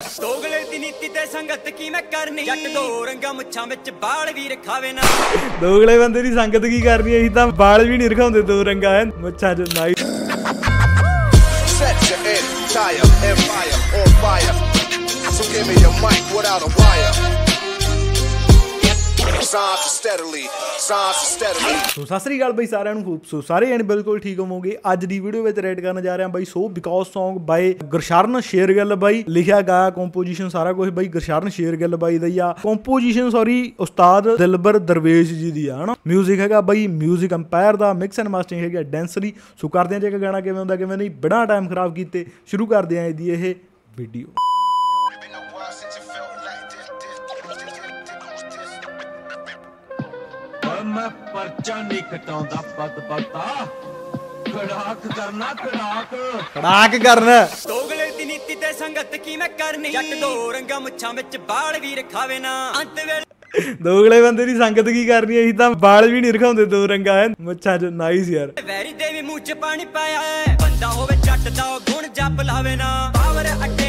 ਦੋਗਲੇ ਦੀ ਨੀਤੀ ਤੇ ਸੰਗਤ ਕੀ ਮੈਂ ਕਰਨੀ ਜੱਟ ਦੋ ਰੰਗਾ ਮੁੱਛਾਂ ਵਿੱਚ ਬਾਲ ਵੀ ਰਖਾਵੇ ਨਾ ਦੋਗਲੇ ਬੰਦੇ ਦੀ ਸੰਗਤ ਕੀ ਕਰਨੀ ਅਸੀਂ ਤਾਂ ਬਾਲ ਵੀ ਨਹੀਂ ਰਖਾਉਂਦੇ ਦੋ ਰੰਗਾ ਹੈ ਮੁੱਛਾਂ ਚ ਨਾਈ Set your entire empire on fire. So give me your mic without a wire. Signs steadily, signs steadily. ਸੋ ਸਤਿ ਸ੍ਰੀ ਅਕਾਲ ਬਈ ਸਾਰਿਆਂ ਨੂੰ ਹੋਪ ਸੋ ਸਾਰੇ ਜਣੇ ਬਿਲਕੁਲ ਠੀਕ ਹੋਵੋਗੇ ਅੱਜ ਦੀ ਵੀਡੀਓ ਵਿੱਚ ਰੇਟ ਕਰਨ ਜਾ ਰਹੇ ਹਾਂ ਬਾਈ so because Song by Gursharan Shergill ਬਾਈ ਲਿਖਿਆ ਗਾਇਆ ਕੰਪੋਜੀਸ਼ਨ ਸਾਰਾ ਕੁਝ ਬਾਈ ਗੁਰਸ਼ਰਨ ਸ਼ੇਰਗਿੱਲ ਬਾਈ ਦਾ ਹੀ ਆ ਕੰਪੋਜੀਸ਼ਨ ਸੌਰੀ ਉਸਤਾਦ ਦਿਲਬਰ ਦਰਵੇਸ਼ ਜੀ ਦੀ ਆ ਹਨਾ 뮤직 ਹੈਗਾ ਬਾਈ 뮤직 ਅੰਪਾਇਰ ਦਾ ਮਿਕਸ ਐਂਡ ਮਾਸਟਰਿੰਗ ਹੈਗਾ ਡੈਂਸਰੀ ਸੋ ਕਰਦੇ ਹਾਂ ਜੇ ਕਿ ਗਾਣਾ ਕਿਵੇਂ ਹੁੰਦਾ ਕਿਵੇਂ ਨਹੀਂ ਬਿਨਾਂ ਟਾਈਮ ਖਰਾਬ ਕੀਤੇ ਸ਼ੁਰੂ ਕਰਦੇ ਹਾਂ ਇਹਦੀ ਇਹ ਵੀਡੀਓ ਪਰਚਾ ਨਹੀਂ ਕਟਾਉਂਦਾ ਪਤ ਪਤਾ ਖੜਾਕ ਕਰਨਾ ਖੜਾਕ। ਖੜਾਕ ਕਰਨ। ਦੋਗਲੇ ਦੀ ਨੀਤੀ ਤੇ ਸੰਗਤ ਕੀ ਮੈਂ ਕਰਨੀ? ਜੱਟ ਦੋ ਰੰਗਾ ਮੁੱਛਾਂ ਵਿੱਚ ਬਾਲ ਵੀ ਰਖਾਵੇ ਨਾ। ਅੰਤ ਵੇਲੇ ਦੋਗਲੇ ਬੰਦੇ ਦੀ ਸੰਗਤ ਕੀ ਕਰਨੀ ਐ ਅਸੀਂ ਤਾਂ ਬਾਲ ਵੀ ਨਹੀਂ ਰਖਾਉਂਦੇ ਦੋ ਰੰਗਾ ਹੈ। ਮੁੱਛਾਂ ਚ ਨਾਈਸ ਯਾਰ। ਵੈਰੀ ਦੇ ਵੀ ਮੂੰਹ 'ਚ ਪਾਣੀ ਪਾਇਆ ਬੰਦਾ ਹੋਵੇ ਜੱਟ ਦਾ ਉਹ ਗੁਣ ਜਪ ਲਾਵੇ ਨਾ। ਪਾਵਰ ਅੱਡੇ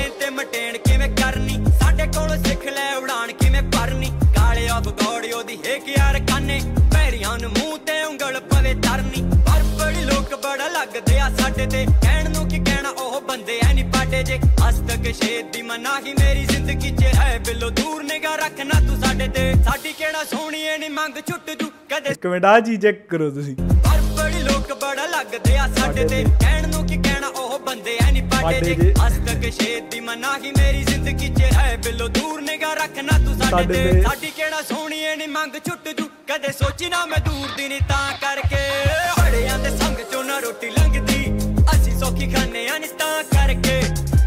ਧਰਨੀ ਪਰ ਬੜੀ ਲੋਕ ਬੜਾ ਲੱਗਦੇ ਆ ਸਾਡੇ ਤੇ। ਕਹਿਣ ਨੂੰ ਕੀ ਕਹਿਣਾ ਉਹ ਬੰਦੇ ਐ ਨਹੀਂ ਪਾਡੇ ਜੇ। ਹਸਤਕ ਸ਼ੇਦ ਦੀ ਮਨਾਹੀ ਮੇਰੀ ਜ਼ਿੰਦਗੀ 'ਚ ਹੈ। ਬਿੱਲੋ ਦੂਰ ਨਿਗਾ ਰੱਖਣਾ ਤੂੰ ਸਾਡੇ ਤੇ। ਸਾਡੀ ਕਿਹੜਾ ਸੋਹਣੀਏ ਨਹੀਂ ਮੰਗ ਛੁੱਟ ਜੂ। ਕਦੇ ਇੱਕ ਮਿੰਟ ਆ ਚੀਜ਼ ਚੈੱਕ ਕਰੋ ਤੁਸੀਂ। ਪਰ ਬੜੀ ਲੋਕ ਬੜਾ ਲੱਗਦੇ ਆ ਸਾਡੇ ਤੇ। ਕਹਿਣ ਨੂੰ ਕੀ ਕਹਿਣਾ ਉਹ ਬੰਦੇ ਐ ਨਹੀਂ ਪਾਡੇ ਜੇ। ਜੇ। ਹਸਤਕ ਸ਼ੇਦ ਦੀ ਮਨਾਹੀ ਮੇਰੀ ਜ਼ਿੰਦਗੀ 'ਚ ਹੈ। ਬਿੱਲੋ ਦੂਰ ਨਿਗਾ ਰੱਖਣਾ ਤੂੰ ਸਾਡੇ ਤੇ। ਸਾਡੀ ਕਿਹੜਾ ਸੋਹਣੀ ਐ ਨਹੀਂ ਮੰਗ ਛੁੱਟ ਜੂ। ਕਦੇ ਸੋਚੀ ਨਾ ਮੈਂ ਦੂਰ ਦੀ ਨਹੀਂ ਤਾਂ ਕਰਕੇ। ਬੜਿਆਂ ਦੇ ਸੰਗ ਚੋਂ ਨਾ ਰੋਟੀ ਲੰਘਦੀ। ਅਸੀਂ ਸੌਖੀ ਖਾਣੇ ਆ ਨਹੀਂ ਤਾਂ ਕਰਕੇ।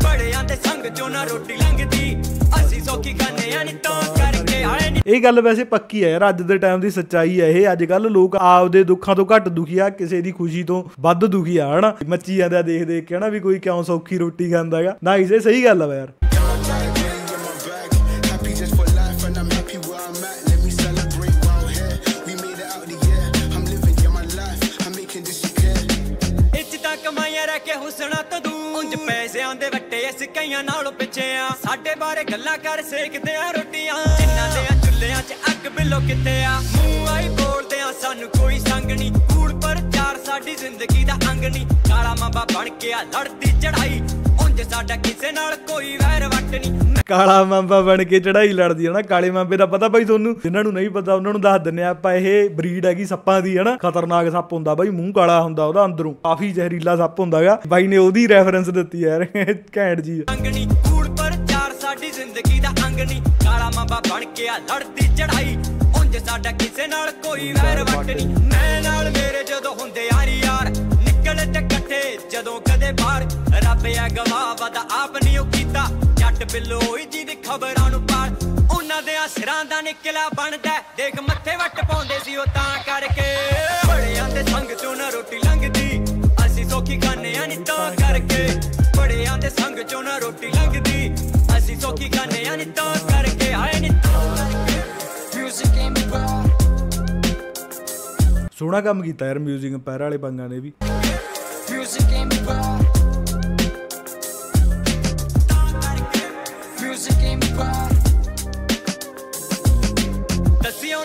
ਬੜਿਆਂ ਦੇ ਸੰਗ ਚੋਂ ਨਾ ਰੋਟੀ ਲੰਘਦੀ। ਅਸੀਂ ਸੌਖੀ ਖਾਣੇ ਆ ਨਹੀਂ ਤਾਂ ਕਰਕੇ। ਆਏ ਇਹ ਗੱਲ ਵੈਸੇ ਪੱਕੀ ਹੈ ਯਾਰ, ਅੱਜ ਦੇ ਟਾਈਮ ਦੀ ਸੱਚਾਈ ਹੈ ਇਹ। ਅੱਜ ਕੱਲ ਲੋਕ ਆਪਦੇ ਦੁੱਖਾਂ ਤੋਂ ਘੱਟ ਦੁਖੀ ਆ, ਕਿਸੇ ਦੀ ਖੁਸ਼ੀ ਤੋਂ ਵੱਧ ਦੁਖੀ ਆ, ਹਨਾ? ਮੱਚੀ ਜਾਂਦਾ ਦੇਖ ਦੇਖ ਕੇ, ਹਨਾ? ਵੀ ਕੋਈ ਕਿਉਂ ਸੌਖੀ ਰੋਟੀ ਖਾਂਦਾ ਹੈਗਾ। ਨਾ ਇਹ ਸਹੀ ਗੱਲ ਆ ਯਾਰ। ਇੱਜ਼ਤਾਂ ਰਹਿ ਕੇ ਹੁਸਨਾ ਤੋਂ ਉਂਝ ਪੈਸਿਆਂ ਦੇ ਵੱਟੇ ਇਸ ਕਈਆਂ ਨਾਲੋਂ ਪਿੱਛੇ ਆ। ਸਾਡੇ ਬਾਰੇ ਗੱਲਾਂ ਕਰ, ਸੇਕਦੇ ਆ ਰੋਟੀਆਂ। ਜਿਨ੍ਹਾਂ ਦੇ ਆ ਚੁੱਲ੍ਹਿਆਂ 'ਚ ਅੱਗ ਬਿੱਲੋ ਕਿਤੇ ਆ? ਮੂੰਹ ਆਈ ਬੋਲਦੇ ਆ, ਸਾਨੂੰ ਕੋਈ ਸੰਗ ਨਹੀਂ ਕੂੜ ਪਰ ਚਾਰ ਸਾਡੀ ਜ਼ਿੰਦਗੀ ਦਾ ਅੰਗ ਨਹੀਂ ਕਾਲਾ ਮਾਂਬਾ ਬਣ ਕੇ ਆ ਲੜਦੀ ਚੜਾਈ ਉਂਝ ਸਾਡਾ ਕਿਸੇ ਨਾਲ ਕੋਈ ਵੈਰ ਵੱਟ ਨਹੀਂ ਕਾਲਾ ਮਾਂਬਾ ਬਣ ਕੇ ਚੜਾਈ ਲੜਦੀ ਹੈ ਨਾ, ਕਾਲੇ ਮਾਂਬੇ ਦਾ ਪਤਾ ਬਾਈ ਤੁਹਾਨੂੰ? ਜਿਨ੍ਹਾਂ ਨੂੰ ਨਹੀਂ ਪਤਾ, ਉਹਨਾਂ ਨੂੰ ਦੱਸ ਦਿੰਨੇ ਆ ਆਪਾਂ ਇਹ ਬਰੀਡ ਹੈਗੀ ਸੱਪਾਂ ਦੀ, ਹਨਾ? ਖਤਰਨਾਕ ਸੱਪ ਹੁੰਦਾ ਬਾਈ, ਮੂੰਹ ਕਾਲਾ ਹੁੰਦਾ ਉਹਦਾ ਅੰਦਰੋਂ। ਕਾਫੀ ਜ਼ਹਿਰੀਲਾ ਸੱਪ ਹੁੰਦਾਗਾ ਬਾਈ ਨੇ ਉਹਦੀ ਰੈਫਰੈਂਸ ਦਿੱਤੀ ਯਾਰ ਘੈਂਟ ਜੀ ਅੰਗ ਕੂੜ ਪਰ ਚਾਰ, ਸਾਡੀ ਜ਼ਿੰਦਗੀ ਦਾ ਅੰਗ ਕਾਲਾ ਮਾਂਬਾ ਬਣ ਕੇ ਆ, ਲੜਦੀ ਚੜਾਈ ਉਂਝ ਸਾਡਾ ਕਿਸੇ ਨਾਲ ਕੋਈ ਵੈਰ ਵੱਟ ਨਹੀਂ। ਮੈਂ ਨਾਲ ਮੇਰੇ ਜਦੋਂ ਹੁੰਦੇ ਯਾਰੀ ਯਾਰ, ਨਿਕਲੇ ਤੇ ਇਕੱਠੇ ਜਦੋਂ ਕਦੇ ਬਾਹਰ। ਰੱਬ ਆ ਗਵਾਹ, ਵਦਾ ਆਪ ਨਹੀਂ ਉਹ ਕੀਤਾ। ਬਿੱਲੋਈ ਜੀ ਦੀ ਖਬਰਾਂ ਨੂੰ ਪਾਲ ਉਹਨਾਂ ਦੇ ਸਿਰਾਂ ਦਾ ਨਿਕਲਿਆ ਬਣਦਾ ਦੇਖ ਮੱਥੇ ਵੱਟ ਪਾਉਂਦੇ ਸੀ ਉਹ ਤਾਂ ਕਰਕੇ। ਬੜਿਆਂ ਦੇ ਸੰਗ ਚੋਂ ਨਾ ਰੋਟੀ ਲੰਘਦੀ। ਅਸੀਂ ਸੌਖੀ ਖਾਣੇ ਆ ਨਹੀਂ ਤਾਂ ਕਰਕੇ। ਬੜਿਆਂ ਦੇ ਸੰਗ ਚੋਂ ਨਾ ਰੋਟੀ ਲੰਘਦੀ। ਅਸੀਂ ਸੌਖੀ ਖਾਣੇ ਆ ਨਹੀਂ ਤਾਂ ਕਰਕੇ। ਆਏ ਨਹੀਂ ਤਾਂ ਕਰਕੇ। Me ball. ਸੋਹਣਾ ਕੰਮ ਕੀਤਾ ਯਾਰ 뮤직 ਪੈਰ ਵਾਲੇ ਬੰਗਾਂ ਨੇ ਵੀ। Music ain't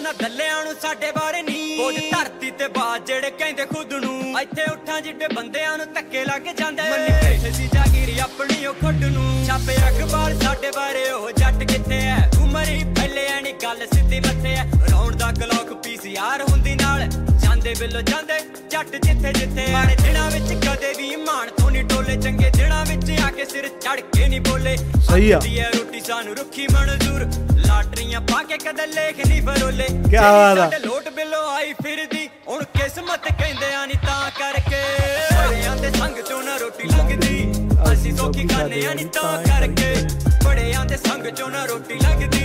ਨਾ ਦੱਲਿਆਂ ਨੂੰ ਸਾਡੇ ਬਾਰੇ ਨਹੀਂ ਬੋਝ ਧਰਤੀ ਤੇ ਬਾਜ ਜਿਹੜੇ ਕਹਿੰਦੇ ਖੁਦ ਨੂੰ। ਇੱਥੇ ਉੱਠਾਂ ਜਿੱਡੇ ਬੰਦਿਆਂ ਨੂੰ ਧੱਕੇ ਲੱਗ ਜਾਂਦੇ। ਮੰਨੀ ਬੈਠੇ ਸੀ ਜਾਗੀਰੀ ਆਪਣੀ ਉਹ ਖੁੱਡ ਨੂੰ। ਛਾਪੇ ਅਖਬਾਰ ਸਾਡੇ ਬਾਰੇ ਉਹ ਜੱਟ ਕਿੱਥੇ ਐ? ਉਮਰੀ ਫੈਲੇ ਐਣੀ ਗੱਲ ਸਿੱਧੀ ਮੱਥੇ ਐ। ਰੌਣ ਦਾ ਕਲੌਕ ਪੀਸੀਆਰ ਹੁੰਦੀ ਨਾਲ। ਜਾਂਦੇ ਬਿੱਲੋ ਜਾਂਦੇ ਜੱਟ ਜਿੱਥੇ ਜਿੱਥੇ ਮਾੜੇ ਦਿਨਾਂ ਵਿੱਚ ਕਦੇ ਵੀ ਮਾਣ ਤੋਂ ਨਹੀਂ ਟੋਲੇ ਚੰਗੇ ਦਿਨਾਂ ਵਿੱਚ ਆ ਕੇ ਸਿਰ ਚੜ ਕੇ ਨਹੀਂ ਬੋਲੇ। ਸਹੀ ਆ। ਰੋਟੀ ਸਾਨੂੰ ਰੁੱਖੀ ਮਨਜ਼ੂਰ। ਲਾਟਰੀਆਂ ਪਾ ਕੇ ਕਦੇ ਲੇਖ ਨਹੀਂ ਫਰੋਲੇ। ਕਿਆ ਬਾਤ ਆ। ਲੋਟ ਬਿੱਲੋ ਆਈ ਫਿਰਦੀ ਹੁਣ ਕਿਸਮਤ ਕਹਿੰਦੇ ਆ ਨਹੀਂ ਤਾਂ ਕਰਕੇ। ਬੜਿਆਂ ਦੇ ਸੰਗ ਚੋਂ ਨਾ ਰੋਟੀ ਲੰਘਦੀ ਅਸੀਂ ਸੌਖੀ ਖਾਣੇ ਆ ਨਹੀਂ ਤਾਂ ਕਰਕੇ। ਬੜਿਆਂ ਦੇ ਸੰਗ ਚੋਂ ਨਾ ਰੋਟੀ ਲੰਘਦੀ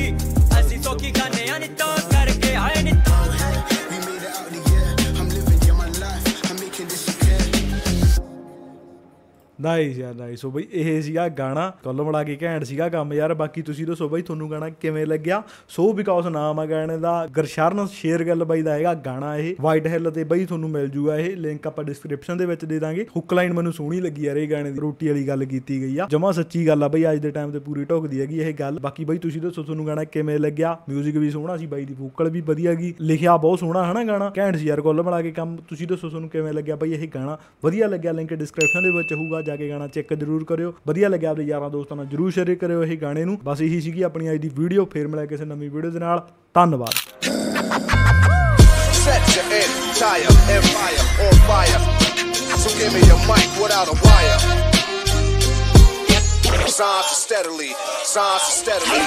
ਨਾਈਸ ਯਾਰ ਨਾਈਸ ਸੋ ਬਈ ਇਹ ਸੀਗਾ ਗਾਣਾ। ਕੁੱਲ ਮਿਲਾ ਕੇ ਘੈਂਟ ਸੀਗਾ ਕੰਮ ਯਾਰ। ਬਾਕੀ ਤੁਸੀਂ ਦੱਸੋ ਬਈ ਤੁਹਾਨੂੰ ਗਾਣਾ ਕਿਵੇਂ ਲੱਗਿਆ? ਸੋ ਬਿਕੋਜ਼ ਨਾਮ ਆ ਗਾਣੇ ਦਾ, ਗਰਸ਼ਰਨ ਸ਼ੇਰ ਗੱਲ ਬਾਈ ਦਾ ਹੈਗਾ ਗਾਣਾ ਇਹ। ਵਾਈਟ ਹਿੱਲ ਤੇ ਬਈ ਤੁਹਾਨੂੰ ਮਿਲ ਜੂਗਾ ਇਹ। ਲਿੰਕ ਆਪਾਂ ਡਿਸਕ੍ਰਿਪਸ਼ਨ ਦੇ ਵਿੱਚ ਦੇ ਦਾਂਗੇ। ਹੁੱਕ ਲਾਈਨ ਮੈਨੂੰ ਸੋਹਣੀ ਲੱਗੀ ਯਾਰ ਇਹ ਗਾਣੇ ਦੀ। ਰੋਟੀ ਵਾਲੀ ਗੱਲ ਕੀਤੀ ਗਈ ਆ। ਜਮਾ ਸੱਚੀ ਗੱਲ ਆ ਬਈ, ਅੱਜ ਦੇ ਟਾਈਮ ਤੇ ਪੂਰੀ ਢੋਕਦੀ ਹੈਗੀ ਇਹ ਗੱਲ। ਬਾਕੀ ਬਈ ਤੁਸੀਂ ਦੱਸੋ ਤੁਹਾਨੂੰ ਗਾਣਾ ਕਿਵੇਂ ਲੱਗਿਆ? 뮤직 ਵੀ ਸੋਹਣਾ ਸੀ ਬਾਈ ਦੀ ਵੋਕਲ ਵੀ ਵਧੀਆ ਗਈ ਲਿਖਿਆ ਬਹੁਤ ਸੋਹਣਾ ਹਨਾ ਗਾਣਾ। ਘੈਂਟ ਸੀ ਯਾਰ ਕੁੱਲ ਬਣਾ ਕੇ ਕੰਮ। ਤੁਸੀਂ ਦੱਸੋ ਤੁਹਾਨੂੰ ਕਿਵੇਂ ਲੱਗਿਆ ਬਈ ਇਹ ਗਾਣਾ? ਵਧੀਆ ਲੱਗਿਆ ਲਿੰਕ ਡਿਸਕ੍ਰਿਪਸ਼ਨ ਦੇ ਵਿੱਚ ਹੋਊਗਾ। ਜਾ ਕੇ ਗਾਣਾ ਚੈੱਕ ਜ਼ਰੂਰ ਕਰਿਓ ਵਧੀਆ ਲੱਗਿਆ ਆਪਣੇ ਯਾਰਾਂ ਦੋਸਤਾਂ ਨਾਲ ਜ਼ਰੂਰ ਸ਼ੇਅਰ ਕਰਿਓ ਇਹ ਗਾਣੇ ਨੂੰ ਬਸ ਇਹੀ ਸੀਗੀ ਆਪਣੀ ਅੱਜ ਦੀ ਵੀਡੀਓ ਫੇਰ ਮਿਲਿਆ ਕਿਸੇ ਨਵੀਂ ਵੀਡੀਓ ਦੇ ਨਾਲ ਧੰਨਵਾਦ Set your entire empire on fire. So give me a mic without a wire. Signs steadily, signs steadily.